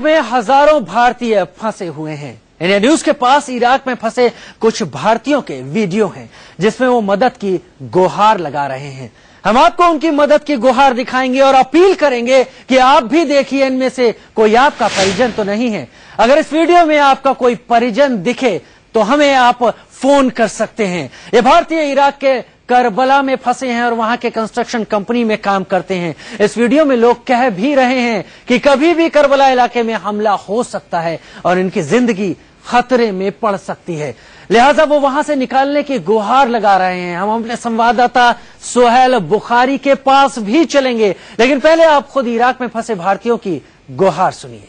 में हज़ारों भारतीय फंसे हुए हैं। इंडिया न्यूज़ के पास इराक में फंसे कुछ भारतीयों के वीडियो हैं, जिसमें वो मदद की गुहार लगा रहे हैं। हम आपको उनकी मदद की गुहार दिखाएँगे और अपील करेंगे कि आप भी देखिए, इनमें से कोई आपका परिजन तो नहीं है। अगर इस वीडियो में आपका कोई परिजन दिखे तो हमें आप फ़ोन कर सकते हैं। ये भारतीय इराक के करबला में फंसे हैं और वहाँ के कंस्ट्रक्शन कंपनी में काम करते हैं। इस वीडियो में लोग कह भी रहे हैं कि कभी भी करबला इलाके में हमला हो सकता है और इनकी ज़िंदगी खतरे में पड़ सकती है। लिहाजा वो वहाँ से निकालने की गुहार लगा रहे हैं। हम अपने संवाददाता सोहेल बुखारी के पास भी चलेंगे, लेकिन पहले आप खुद इराक में फंसे भारतीयों की गुहार सुनिए।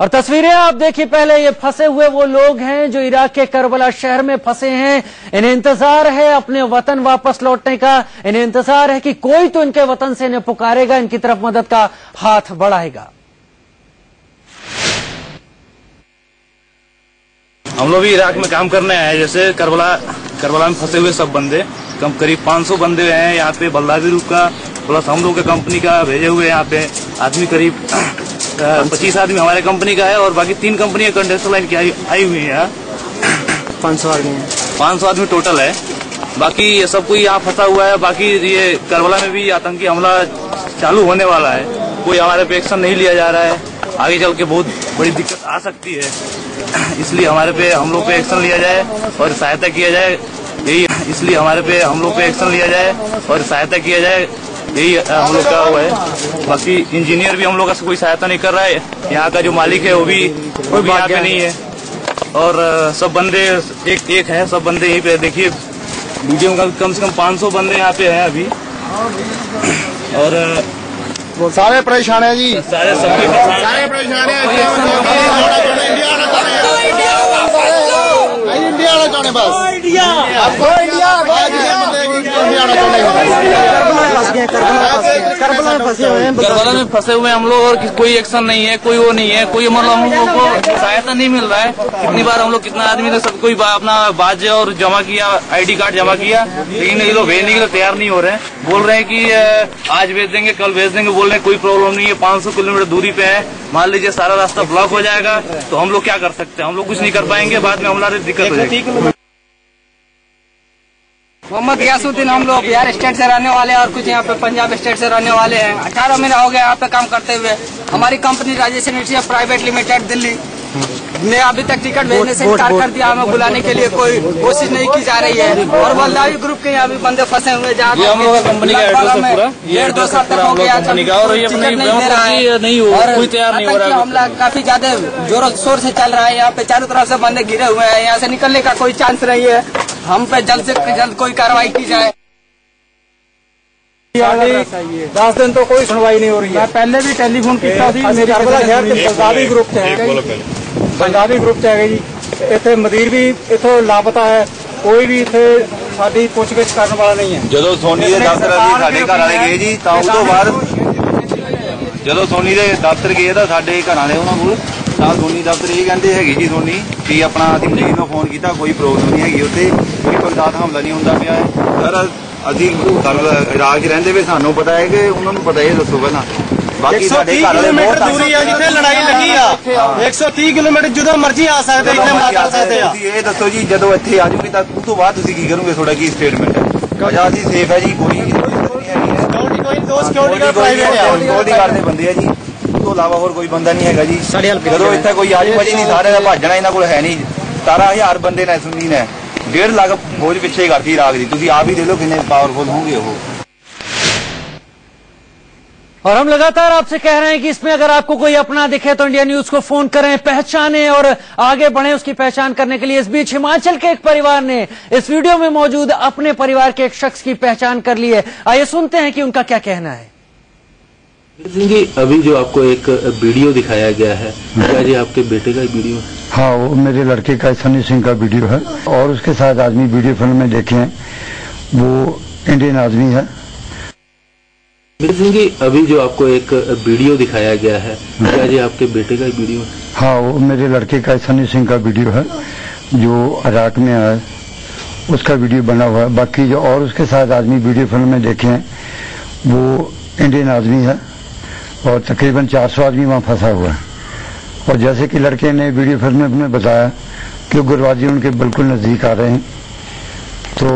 और तस्वीरें आप देखिए, पहले ये फंसे हुए वो लोग हैं जो इराक के करबला शहर में फंसे हैं। इन्हें इंतज़ार है अपने वतन वापस लौटने का। इन्हें इंतज़ार है कि कोई तो इनके वतन से इन्हें पुकारेगा, इनकी तरफ़ मदद का हाथ बढ़ाएगा। हम लोग भी इराक में काम करने आए जैसे करबला करबला में फंसे हुए सब बंदे। कम करीब 500 बंदे हैं यहाँ पे बल्दावी रूप का, प्लस हम लोग के कंपनी का भेजे हुए यहाँ पे। आदमी करीब पच्चीस आदमी हमारे कंपनी का है और बाकी तीन कंपनी कंडक्टर लाइन की आई, आई हुई है यहाँ पाँच सौ आदमी पाँच सौ आदमी टोटल है। बाकी ये सब कोई यहाँ फंसा हुआ है बाकी ये करबला में भी आतंकी हमला चालू होने वाला है। कोई हमारे पे एक्शन नहीं लिया जा रहा है। आगे चल के बहुत बड़ी दिक्कत आ सकती है। इसलिए हमारे पे हम लोग पे एक्शन लिया जाए और सहायता किया जाए। यही इसलिए हमारे पे हम लोग पे एक्शन लिया जाए और सहायता किया जाए। यही हम लोग का वो है बाकी इंजीनियर भी हम लोग का कोई सहायता नहीं कर रहा है यहाँ का जो मालिक है वो भी वो भी यहाँ पे नहीं है और सब बंदे एक एक है सब बंदे यहीं पे देखिए वीडियो का कम से कम 500 बंदे यहाँ पे हैं अभी और अ, सारे परेशान है जी सारे सबके सारे परेशान है इंडिया आना बस आना करबला में फंसे हुए हम लोग और कोई एक्शन नहीं है कोई वो नहीं है कोई मतलब हम लोगों को सहायता नहीं मिल रहा है। कितनी बार हम लोग कितना आदमी ने सब कोई अपना बाज और जमा किया आईडी कार्ड जमा किया लेकिन ये लोग भेजने के लिए तैयार नहीं हो रहे हैं। बोल रहे हैं कि आज भेज देंगे कल भेज देंगे बोल रहे हैं कोई प्रॉब्लम नहीं है 500 किलोमीटर दूरी पे है। मान लीजिए सारा रास्ता ब्लॉक हो जाएगा तो हम लोग क्या कर सकते हैं? हम लोग कुछ नहीं कर पाएँगे बाद में हमारे दिक्कत हो जाएगी। मोहम्मद गयासुद्दीन हम लोग बिहार स्टेट से रहने वाले हैं और कुछ यहाँ पे पंजाब स्टेट से रहने वाले हैं। अठारह महीना हो गया यहाँ पे काम करते हुए। हमारी company Rajesh private limited Delhi. ने अभी तक टिकट भेजने से इनकार कर दिया। हमें बुलाने के लिए कोई कोशिश नहीं की जा रही है। और बलदावी ग्रुप के यहाँ भी बंदे फंसे हुए जहाँ डेढ़ दो साल तक हो गया टिकट नहीं दे रहा है। हमला काफ़ी ज़्यादा जोरों शोर से चल रहा है। यहाँ पे चारों तरफ़ से बंदे गिरे हुए हैं। यहाँ से निकलने का कोई चांस नहीं है। हम पे जल्द से जल्द कोई कार्रवाई की जाए दस दिन तो कोई सुनवाई नहीं हो रही है पहले भी टेलीफोन ਕੀਤਾ ਸੀ ਮੇਰੀ ਕਰਬਲਾ ਸ਼ਹਿਰ ਦੇ ਬੰਗਾਲੀ ਗਰੁੱਪ ਚ ਹੈਗਾ ਜੀ ਬੰਗਾਲੀ ਗਰੁੱਪ ਚ ਹੈਗਾ ਜੀ ਇੱਥੇ ਮਦੀਰ ਵੀ ਇਥੋਂ ਲਾਪਤਾ ਹੈ ਕੋਈ ਵੀ ਇੱਥੇ ਸਾਡੀ ਪੁੱਛਗਿੱਛ ਕਰਨ ਵਾਲਾ ਨਹੀਂ ਹੈ ਜਦੋਂ ਸੋਨੀ ਦੇ ਦਫ਼ਤਰ ਅਸੀਂ ਸਾਡੇ ਘਰ ਵਾਲੇ ਗਏ ਜੀ ਤਾਂ ਉਸ ਤੋਂ ਬਾਅਦ ਜਦੋਂ ਸੋਨੀ ਦੇ ਦਫ਼ਤਰ ਗਏ ਤਾਂ ਸਾਡੇ ਘਰ ਵਾਲੇ ਉਹਨਾਂ ਕੋਲ ਤਾਂ ਸੋਨੀ ਦਫ਼ਤਰ ਇਹ ਕਹਿੰਦੇ ਹੈਗੇ ਜੀ ਸੋਨੀ ਕਿ ਆਪਣਾ ਅਸੀਂ ਮਰੀਜ਼ ਨੂੰ ਫੋਨ ਕੀਤਾ ਕੋਈ ਪ੍ਰੋਬਲਮ ਨਹੀਂ ਹੈਗੀ ਉੱਥੇ ਕੋਈ ਬਗਦਾਦ ਹਮਲਾ ਨਹੀਂ ਹੁੰਦਾ ਪਿਆ ਹੈ। ਸਰ ਅਸੀਂ ਕਰ- ਇਰਾਕ 'ਚ ਰਹਿੰਦੇ ਵੇ ਸਾਨੂੰ ਪਤਾ ਹੈ ਕਿ ਉਹਨਾਂ ਨੂੰ ਪਤਾ ਇਹ ਦੱਸੋ ਪਹਿਲਾਂ। ਬਾਕੀ ਸਾਡੇ ਘਰ ਵਾਲੇ ਬਹੁਤ ਦੂਰੀ ਆ ਜਿੱਥੇ ਲੜਾਈ ਲੱਗੀ ਆ। 130 ਕਿਲੋਮੀਟਰ ਜਦੋਂ ਮਰਜ਼ੀ ਆ ਸਕਦੇ ਇੱਥੇ ਮਾਰ ਸਕਦੇ। ਆ। ਤੁਸੀਂ ਇਹ ਦੱਸੋ ਜੀ ਜਦੋਂ ਇੱਥੇ ਆ ਜੂਗੀ ਤਾਂ ਉਸ ਤੋਂ ਬਾਅਦ ਤੁਸੀਂ ਕੀ ਕਰੋਗੇ? ਤੁਹਾਡਾ ਕੀ ਸਟੇਟਮੈਂਟ ਹੈ? ਅਜਾ ਅਸੀਂ ਸੇਫ ਹੈ ਜੀ ਕੋਈ ਸਿਕਿਉਰਿਟੀ ਕੋਈ ਦੋ ਸਿਕਿਉਰਿਟੀ ਸਿਕਿਉਰਿਟੀ ਪ੍ਰਾਈਵੇਟ ਆ। ਸਿਕਿਉਰਿਟੀ ਗਾਰਡ ਦੇ ਬੰਦੇ ਆ ਜੀ। ਤੋਂ ਇਲਾਵਾ ਹੋਰ ਕੋਈ ਬੰਦਾ ਨਹੀਂ ਹੈਗਾ ਜੀ ਜਦੋਂ ਇੱਥੇ ਕੋਈ ਆਜੂ ਭਾਜੀ ਨਹੀਂ ਸਾਰੇ ਦਾ ਭਾਜਣਾ ਇਹਨਾਂ ਕੋਲ ਹੈ ਨਹੀਂ 17000 ਬੰਦੇ ਨੇ ਸੁਣੀ ਨੇ 1.5 ਲੱਖ ਫੌਜ ਪਿੱਛੇ ਕਰਤੀ ਇਰਾਕ ਦੀ ਤੁਸੀਂ ਆਪ ਹੀ ਦੇ ਲਓ ਕਿੰਨੇ ਪਾਵਰਫੁਲ ਹੋਣਗੇ ਉਹ और हम लगातार आपसे कह रहे हैं कि इसमें अगर आपको कोई अपना दिखे तो इंडिया न्यूज को फोन करें पहचानें और आगे बढ़ें उसकी पहचान करने के लिए इस बीच हिमाचल के एक परिवार ने इस वीडियो में मौजूद अपने परिवार के एक शख्स की पहचान कर ली है आइए सुनते हैं कि उनका क्या कहना है सिंह जी अभी जो आपको एक वीडियो दिखाया गया है क्या जी आपके बेटे का वीडियो है? हाँ वो मेरे लड़के का सनी सिंह का वीडियो है और उसके साथ आदमी वीडियो फ़िल्म में देखे हैं। वो इंडियन आदमी है। सिंह जी अभी जो आपको एक वीडियो दिखाया गया है क्या जी आपके बेटे का वीडियो है? हाँ वो मेरे लड़के का सनी सिंह का वीडियो है जो इराक में है। उसका वीडियो बना हुआ है। बाकी जो और उसके साथ आदमी वीडियो फ़िल्म में देखे हैं। वो इंडियन आदमी है। और तकरीबन 400 आदमी वहाँ फंसा हुआ है। और जैसे कि लड़के ने वीडियो फ़िल्म में बताया कि उग्रवादी उनके बिल्कुल नज़दीक आ रहे हैं। तो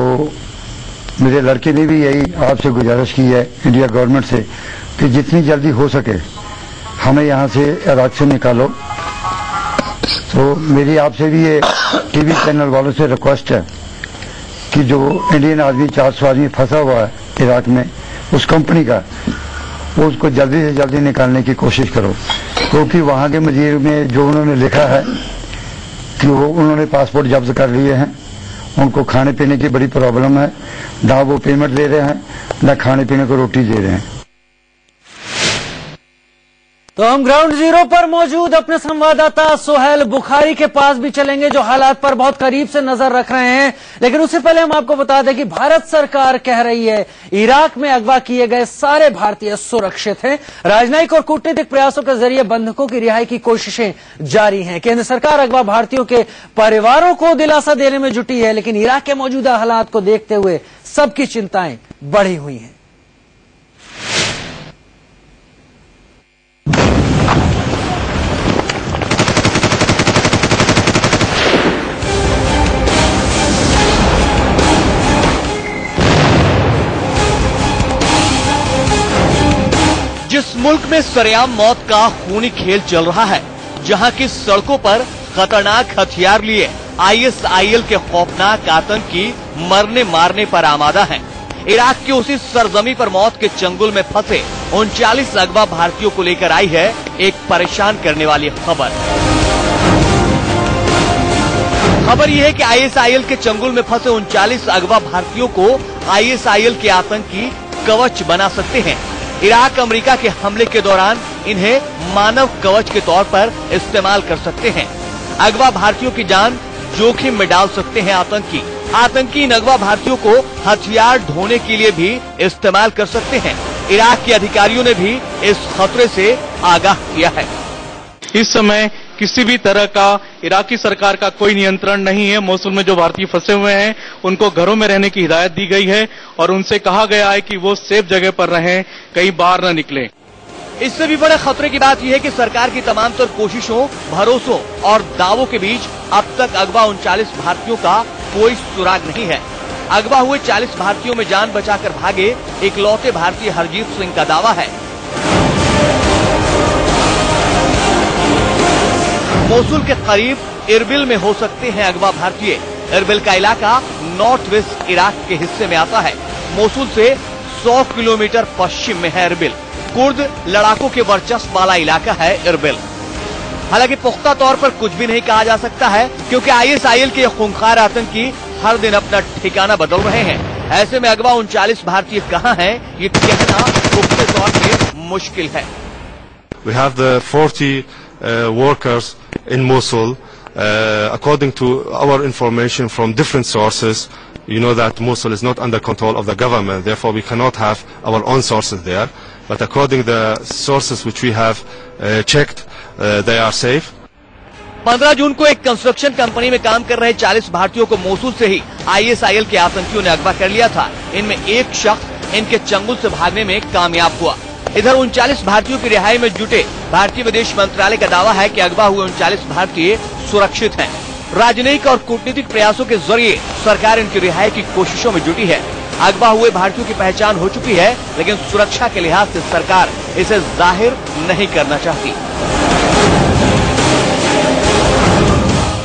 मेरे लड़के ने भी यही आपसे गुजारिश की है, इंडिया गवर्नमेंट से, कि जितनी जल्दी हो सके हमें यहाँ से इराक से निकालो। तो मेरी आपसे भी ये टीवी चैनल वालों से रिक्वेस्ट है कि जो इंडियन आदमी 400 आदमी फंसा हुआ है इराक में, उस कंपनी का वो उसको जल्दी से जल्दी निकालने की कोशिश करो। क्योंकि तो वहाँ के मजीर में जो उन्होंने लिखा है कि वो उन्होंने पासपोर्ट जब्त कर लिए हैं। उनको खाने पीने की बड़ी प्रॉब्लम है। ना वो पेमेंट ले रहे हैं, ना खाने पीने को रोटी दे रहे हैं। तो हम ग्राउंड ज़ीरो पर मौजूद अपने संवाददाता सोहेल बुखारी के पास भी चलेंगे, जो हालात पर बहुत करीब से नज़र रख रहे हैं। लेकिन उससे पहले हम आपको बता दें कि भारत सरकार कह रही है, इराक में अगवा किए गए सारे भारतीय सुरक्षित हैं। राजनयिक और कूटनीतिक प्रयासों के ज़रिए बंधकों की रिहाई की कोशिशें जारी हैं। केंद्र सरकार अगवा भारतीयों के परिवारों को दिलासा देने में जुटी है, लेकिन इराक के मौजूदा हालात को देखते हुए सबकी चिंताएँ बढ़ी हुई हैं। मुल्क में सरेआम मौत का खूनी खेल चल रहा है, जहाँ की सड़कों पर खतरनाक हथियार लिए आईएसआईएल के खौफनाक आतंकी मरने मारने पर आमादा हैं। इराक की उसी सरजमी पर मौत के चंगुल में फंसे उनचालीस अगवा भारतीयों को लेकर आई है एक परेशान करने वाली खबर खबर यह है कि आईएसआईएल के चंगुल में फंसे उनचालीस अगवा भारतीयों को आईएसआईएल के आतंकी कवच बना सकते हैं इराक, अमेरिका के हमले के दौरान इन्हें मानव कवच के तौर पर इस्तेमाल कर सकते हैं। अगवा भारतीयों की जान जोखिम में डाल सकते हैं आतंकी। आतंकी इन अगवा भारतीयों को हथियार ढोने के लिए भी इस्तेमाल कर सकते हैं। इराक के अधिकारियों ने भी इस खतरे से आगाह किया है। इस समय किसी भी तरह का इराकी सरकार का कोई नियंत्रण नहीं है। मौसुल में जो भारतीय फंसे हुए हैं, उनको घरों में रहने की हिदायत दी गई है और उनसे कहा गया है कि वो सेफ़ जगह पर रहें, कहीं बाहर न निकलें। इससे भी बड़े खतरे की बात यह है कि सरकार की तमाम तर कोशिशों, भरोसों और दावों के बीच अब तक अगवा उनचालीस भारतीयों का कोई सुराग नहीं है। अगवा हुए 40 भारतीयों में जान बचाकर भागे इकलौते भारतीय हरजीत सिंह का दावा है। मोसुल के करीब इरबिल में हो सकते हैं अगवा भारतीय। इरबिल का इलाका नॉर्थ वेस्ट इराक के हिस्से में आता है। मोसुल से 100 किलोमीटर पश्चिम में है इरबिल। कुर्द लड़ाकों के वर्चस्व वाला इलाका है इरबिल। हालाँकि पुख्ता तौर पर कुछ भी नहीं कहा जा सकता है क्योंकि आईएसआईएल के खूंखार आतंकी हर दिन अपना ठिकाना बदल रहे हैं। ऐसे में अगवा उनचालीस भारतीय कहाँ हैं ये कहना पुख्ते तौर पे मुश्किल है। We have the 40 uh, workers in Mosul. Uh, according to our information from different sources, you know that Mosul is not under control of the government, therefore we cannot have our own sources there. But according to the sources which we have uh, checked, uh, they are safe. 15 जून को एक construction company में काम कर रहे 40 भारतीयों को Mosul से ही ISIL के आतंकियों ने अगवा कर लिया था इनमें एक शख्स इनके चंगुल से भागने में कामयाब हुआ इधर उनचालीस भारतीयों की रिहाई में जुटे भारतीय विदेश मंत्रालय का दावा है कि अगवा हुए उनचालीस भारतीय सुरक्षित हैं। राजनयिक और कूटनीतिक प्रयासों के ज़रिए सरकार इनकी रिहाई की कोशिशों में जुटी है। अगवा हुए भारतीयों की पहचान हो चुकी है, लेकिन सुरक्षा के लिहाज ऐसी सरकार इसे ज़ाहिर नहीं करना चाहती।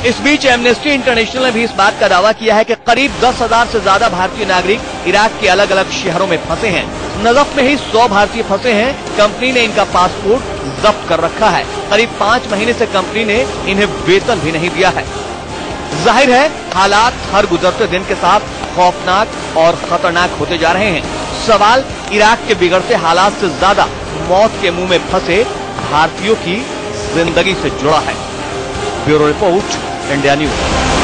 इस बीच एमनेस्टी इंटरनेशनल ने भी इस बात का दावा किया है कि करीब दस हज़ार से ज़्यादा भारतीय नागरिक इराक के अलग अलग शहरों में फंसे हैं। नजफ में ही सौ भारतीय फंसे हैं। कंपनी ने इनका पासपोर्ट जब्त कर रखा है। करीब पाँच महीने से कंपनी ने इन्हें वेतन भी नहीं दिया है। ज़ाहिर है, हालात हर गुजरते दिन के साथ खौफनाक और खतरनाक होते जा रहे हैं। सवाल इराक के बिगड़ते हालात से ज़्यादा मौत के मुँह में फंसे भारतीयों की ज़िंदगी से जुड़ा है। Bureau report India news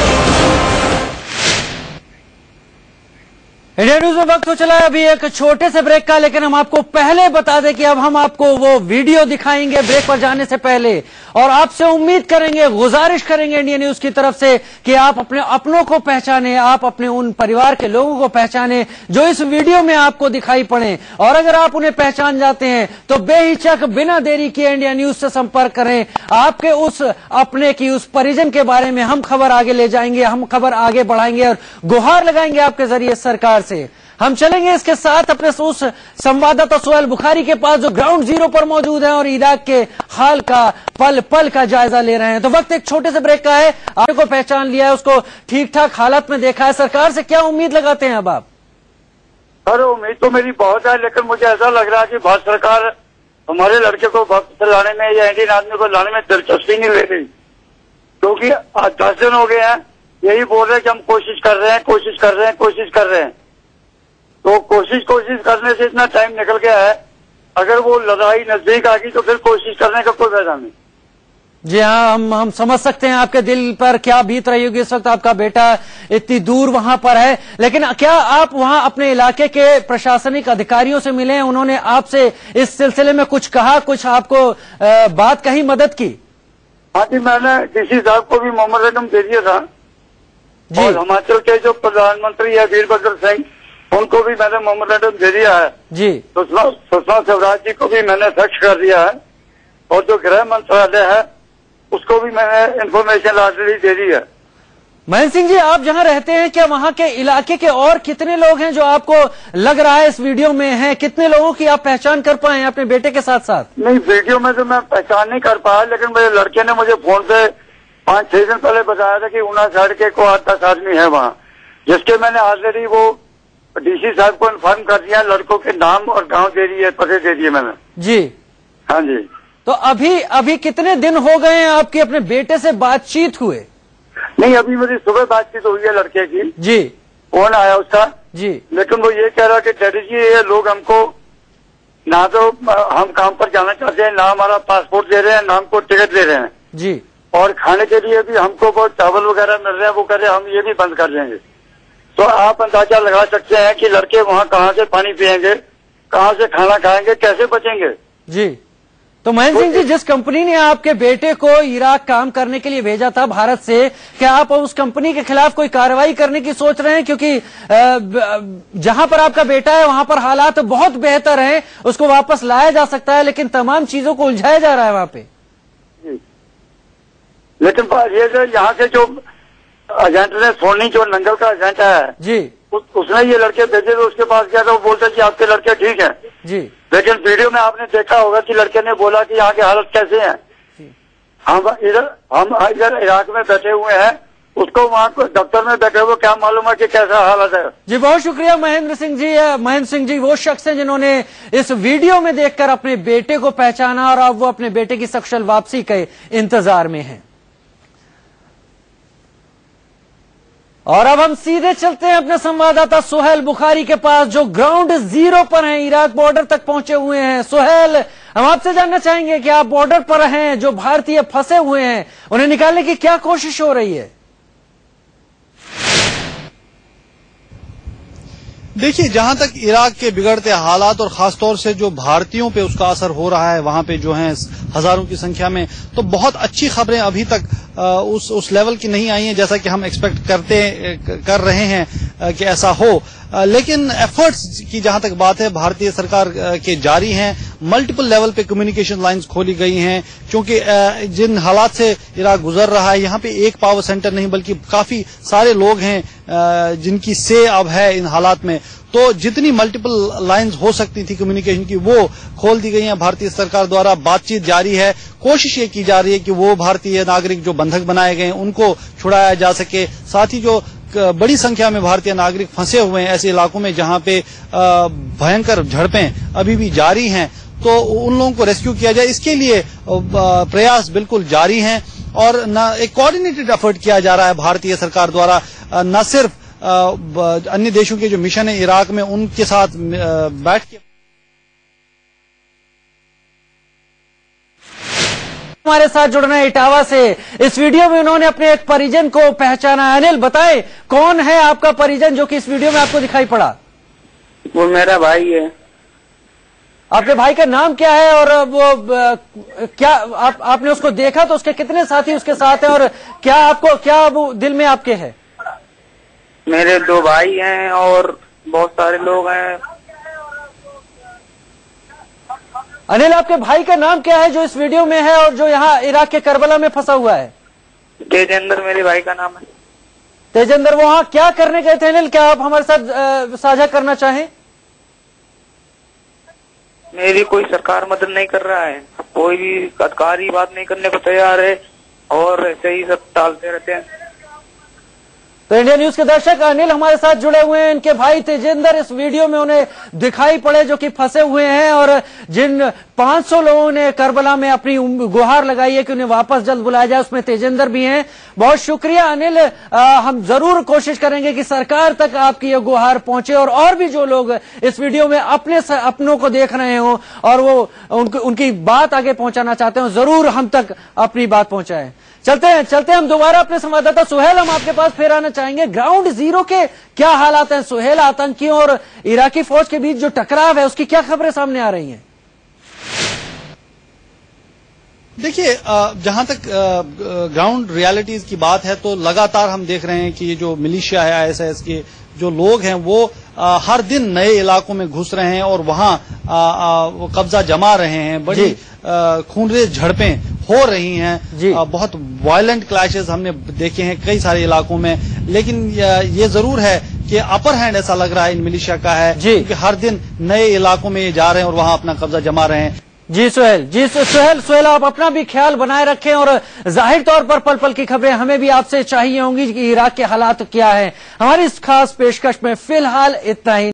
India news में वक्त हो चला है, अभी एक छोटे से ब्रेक का, लेकिन हम आपको पहले बता दें कि अब हम आपको वो वीडियो दिखाएँगे ब्रेक पर जाने से पहले। और आपसे उम्मीद करेंगे, गुजारिश करेंगे इंडिया न्यूज़ की तरफ़ से कि आप अपने अपनों को पहचाने, आप अपने उन परिवार के लोगों को पहचाने जो इस वीडियो में आपको दिखाई पड़े। और अगर आप उन्हें पहचान जाते हैं तो बेहिचक, बिना देरी किए इंडिया न्यूज़ से संपर्क करें। आपके उस अपने की, उस परिजन के बारे में हम खबर आगे ले जाएँगे, हम खबर आगे बढ़ाएँगे और गुहार लगाएँगे आपके ज़रिए सरकार से। हम चलेंगे इसके साथ अपने उस संवाददाता सोहेल बुखारी के पास, जो ग्राउंड ज़ीरो पर मौजूद है और इराक के हाल का पल पल का जायजा ले रहे हैं। तो वक्त एक छोटे से ब्रेक का है। आपको पहचान लिया है, उसको ठीक ठाक हालत में देखा है। सरकार से क्या उम्मीद लगाते हैं अब आप? अरे उम्मीद तो मेरी बहुत है, लेकिन मुझे ऐसा लग रहा है कि भारत सरकार हमारे लड़के को वापस लाने में या इंडियन आदमी को लाने में दिलचस्पी नहीं ले रही। क्योंकि आज दस दिन हो गए हैं, यही बोल रहे हैं कि हम कोशिश कर रहे हैं, कोशिश कर रहे हैं, कोशिश कर रहे हैं। तो कोशिश कोशिश करने से इतना टाइम निकल गया है। अगर वो लड़ाई नज़दीक आ गई तो फिर कोशिश करने का कोई फ़ायदा नहीं। जी हाँ हम हम समझ सकते हैं आपके दिल पर क्या बीत रही होगी। इस वक्त आपका बेटा इतनी दूर वहाँ पर है। लेकिन क्या आप वहाँ अपने इलाके के प्रशासनिक अधिकारियों से मिले हैं? उन्होंने आपसे इस सिलसिले में कुछ कहा कुछ आपको आ, बात कही मदद की? हाँ जी मैंने डीसी साहब को भी मोहम्मद रकम दे दिया था। जी। और हिमाचल के जो प्रधानमंत्री है वीरभद्र सिंह उनको भी मैंने मोमेंटम दे दिया है। जी। सुषमा सुषमा स्वराज जी को भी मैंने फैक्स कर दिया है। और जो गृह मंत्रालय है उसको भी मैंने इन्फॉर्मेशन ऑलरेडी दे दी है। महेंद्र सिंह जी आप जहाँ रहते हैं क्या वहाँ के इलाके के और कितने लोग हैं जो आपको लग रहा है इस वीडियो में हैं? कितने लोगों की आप पहचान कर पाए हैं अपने बेटे के साथ साथ? नहीं वीडियो में तो मैं पहचान नहीं कर पाया लेकिन मेरे लड़के ने मुझे फ़ोन पे पाँच छह दिन पहले बताया था कि ऊना साइड के को आठ दस आदमी है वहाँ। जिसके मैंने ऑलरेडी वो डीसी साहब को इन्फॉर्म कर दिया लड़कों के नाम और गाँव दे दिए पते दे दिए मैंने। जी। हाँ जी। तो अभी अभी कितने दिन हो गए हैं आपके अपने बेटे से बातचीत हुए? नहीं अभी मेरी सुबह बातचीत हुई है लड़के की। जी। फ़ोन आया उसका। जी। लेकिन वो ये कह रहा कि डैडी जी ये लोग हमको ना तो हम काम पर जाना चाहते हैं ना हमारा पासपोर्ट दे रहे हैं ना हमको टिकट दे रहे हैं। जी। और खाने के लिए भी हमको बहुत चावल वगैरह मिल रहे हैं वो कह रहे हैं हम ये भी बंद कर देंगे। तो आप अंदाज़ा लगा सकते हैं कि लड़के वहाँ कहाँ से पानी पियेंगे कहाँ से खाना खाएँगे कैसे बचेंगे? जी। तो महेंद्र सिंह जी जिस कंपनी ने आपके बेटे को इराक काम करने के लिए भेजा था भारत से क्या आप उस कंपनी के खिलाफ कोई कार्रवाई करने की सोच रहे हैं? क्योंकि जहाँ पर आपका बेटा है वहाँ पर हालात तो बहुत बेहतर हैं उसको वापस लाया जा सकता है लेकिन तमाम चीज़ों को उलझाया जा रहा है वहाँ पे। लेकिन ये यहाँ से जो एजेंट ने सोनी जो नंगल का एजेंट है। जी। उस, उसने ये लड़के भेजे तो उसके पास गया था वो बोलता कि आपके लड़के ठीक हैं। जी। लेकिन वीडियो में आपने देखा होगा कि लड़के ने बोला कि यहाँ की हालत कैसे है। हम इधर हम इधर इराक में बैठे हुए हैं उसको वहाँ दफ्तर में बैठे हुए क्या मालूम है कि कैसा हालत है। जी बहुत शुक्रिया महेंद्र सिंह जी महेंद्र सिंह जी वो शख्स हैं जिन्होंने इस वीडियो में देखकर अपने बेटे को पहचाना और अब वो अपने बेटे की सक्षल वापसी के इंतज़ार में हैं। और अब हम सीधे चलते हैं अपने संवाददाता सोहेल बुखारी के पास, जो ग्राउंड ज़ीरो पर हैं, इराक बॉर्डर तक पहुँचे हुए हैं। सोहेल, हम आपसे जानना चाहेंगे कि आप बॉर्डर पर हैं, जो भारतीय फंसे हुए हैं, उन्हें निकालने की क्या कोशिश हो रही है? देखिए, जहाँ तक इराक के बिगड़ते हालात और खासतौर से जो भारतीयों पे उसका असर हो रहा है, वहाँ पे जो है हज़ारों की संख्या में तो बहुत अच्छी खबरें अभी तक उस उस लेवल की नहीं आई हैं, जैसा कि हम एक्सपेक्ट करते कर रहे हैं कि ऐसा हो। लेकिन एफर्ट्स की जहाँ तक बात है, भारतीय सरकार के जारी हैं। मल्टीपल लेवल पे कम्युनिकेशन लाइंस खोली गई हैं, क्योंकि जिन हालात से इराक गुजर रहा है, यहाँ पे एक पावर सेंटर नहीं, बल्कि काफ़ी सारे लोग हैं जिनकी से अब है इन हालात में। तो जितनी मल्टीपल लाइंस हो सकती थी कम्युनिकेशन की, वो खोल दी गई हैं। भारतीय सरकार द्वारा बातचीत जारी है। कोशिश ये की जा रही है कि वो भारतीय नागरिक जो बंधक बनाए गए उनको छुड़ाया जा सके। साथ ही जो बड़ी संख्या में भारतीय नागरिक फंसे हुए हैं ऐसे इलाकों में जहाँ पे भयंकर झड़पें अभी भी जारी हैं। तो उन लोगों को रेस्क्यू किया जाए। इसके लिए प्रयास बिल्कुल जारी हैं और न एक कोऑर्डिनेटेड एफर्ट किया जा रहा है भारतीय सरकार द्वारा। न सिर्फ़ अन्य देशों के जो मिशन है, इराक में उनके साथ बैठ के हमारे साथ जुड़ना है इटावा से। इस वीडियो में उन्होंने अपने एक परिजन को पहचाना। अनिल बताएँ कौन है आपका परिजन जो कि इस वीडियो में आपको दिखाई पड़ा? वो मेरा भाई है। आपके भाई का नाम क्या है और वो क्या आप आपने उसको देखा तो उसके कितने साथी उसके साथ हैं और क्या आपको क्या वो दिल में आपके है? मेरे दो भाई हैं और बहुत सारे लोग हैं। अनिल आपके भाई का नाम क्या है जो इस वीडियो में है और जो यहाँ इराक के करबला में फंसा हुआ है? तेजेंद्र मेरे भाई का नाम है। तेजेंद्र वो वहाँ क्या करने गए थे अनिल? क्या आप हमारे साथ साझा करना चाहें? मेरी कोई सरकार मदद नहीं कर रहा है। कोई भी अधिकारी बात नहीं करने को तैयार है और ऐसे ही सब टालते रहते हैं। तो इंडिया न्यूज़ के दर्शक अनिल हमारे साथ जुड़े हुए हैं। इनके भाई तेजेंद्र इस वीडियो में उन्हें दिखाई पड़े जो कि फंसे हुए हैं और जिन 500 लोगों ने करबला में अपनी गुहार लगाई है कि उन्हें वापस जल्द बुलाया जाए उसमें तेजेंद्र भी हैं। बहुत शुक्रिया अनिल। आ, हम ज़रूर कोशिश करेंगे कि सरकार तक आपकी ये गुहार पहुँचे और और भी जो लोग इस वीडियो में अपने अपनों को देख रहे हो और वो उनकी बात आगे पहुंचाना चाहते हो ज़रूर हम तक अपनी बात पहुंचाएँ। चलते हैं चलते हैं हम दोबारा अपने संवाददाता सुहेल हम आपके पास फिर आना चाहेंगे। ग्राउंड ज़ीरो के क्या हालात हैं सुहेल? आतंकियों और इराकी फौज के बीच जो टकराव है उसकी क्या खबरें सामने आ रही हैं? देखिए जहाँ तक ग्राउंड रियलिटीज की बात है तो लगातार हम देख रहे हैं कि ये जो मिलिशिया है आईएसआईएस के जो लोग हैं वो अ, हर दिन नए इलाकों में घुस रहे हैं और वहाँ कब्जा जमा रहे हैं। बड़ी खूनरेज झड़पें हो रही हैं। बहुत वायलेंट क्लैशेस हमने देखे हैं कई सारे इलाकों में। लेकिन ये ज़रूर है कि अपर हैंड ऐसा लग रहा है इन मिलिशिया का है। क्योंकि हर दिन नए इलाकों में ये जा रहे हैं और वहाँ अपना कब्जा जमा रहे हैं। जी सुहेल। जी सुहेल सुहेल आप अपना भी ख्याल बनाए रखें और ज़ाहिर तौर पर पल पल की खबरें हमें भी आपसे चाहिए होंगी कि इराक के हालात क्या है। हमारी इस खास पेशकश में फ़िलहाल इतना ही।